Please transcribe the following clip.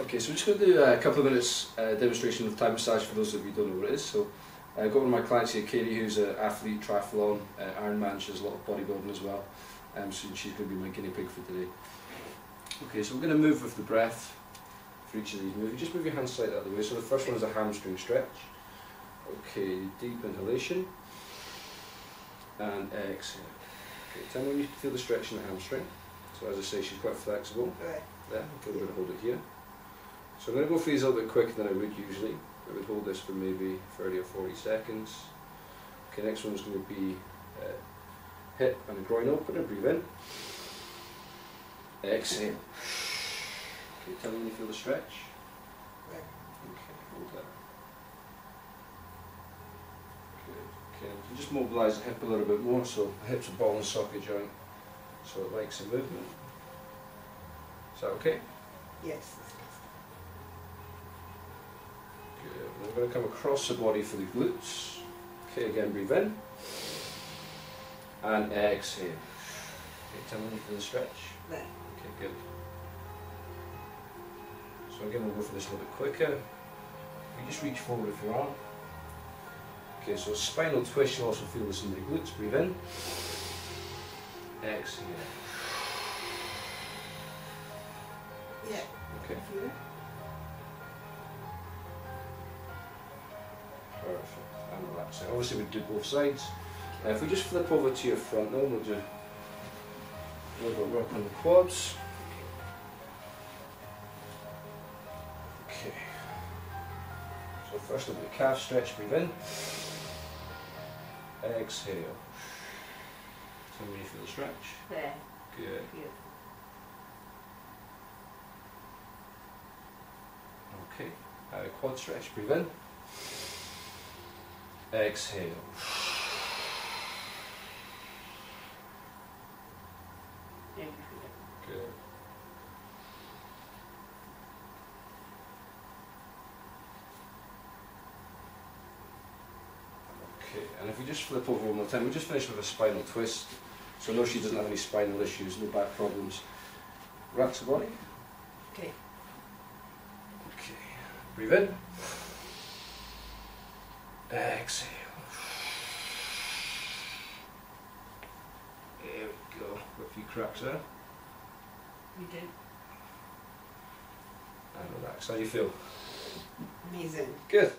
Okay, so we're just going to do a couple of minutes uh, demonstration of Thai massage for those of you who don't know what it is. So uh, I've got one of my clients here, Katie, who's an athlete, triathlon, uh, Ironman, she does a lot of bodybuilding as well. Um, so she's going to be my guinea pig for today. Okay, so we're going to move with the breath for each of these moves. Just move your hands slightly out of the way. So the first one is a hamstring stretch. Okay, deep inhalation. And exhale. Okay, tell me when you feel the stretch in the hamstring. So as I say, she's quite flexible. Right. There, okay, we're going to hold it here. So I'm going to go for these a little bit quicker than I would usually. I would hold this for maybe 30 or 40 seconds. Okay, next one's going to be uh, hip and groin opener. Breathe in. Exhale. Okay, tell me when you feel the stretch. Okay, hold that. Good. Okay, you just mobilise the hip a little bit more. So the hip's a ball and socket joint, so it likes a movement. Is that okay? Yes. Good. We're going to come across the body for the glutes. Okay, again, breathe in. And exhale. Okay, tell me for the stretch. Right. Okay, good. So again, we'll go for this a little bit quicker. You just reach forward with your arm. Okay, so spinal twist, you'll also feel this in the glutes. Breathe in. Exhale. Yeah. Okay, perfect. And relaxing. Obviously, we do both sides. Uh, if we just flip over to your front now, we'll do a little bit of work on the quads. Okay. So first we'll do the calf stretch, breathe in. Exhale. Tell me when you feel the stretch. There. Good. Feel. Okay. Uh, quad stretch, breathe in. Exhale. Yeah, you feel it. Good. Okay, and if we just flip over one more time, we just finish with a spinal twist. So no, she doesn't have any spinal issues, no back problems. Relax the body. Okay. Okay, breathe in. Exhale. There we go. A few cracks there. You did. And relax. How do you feel? Amazing. Good.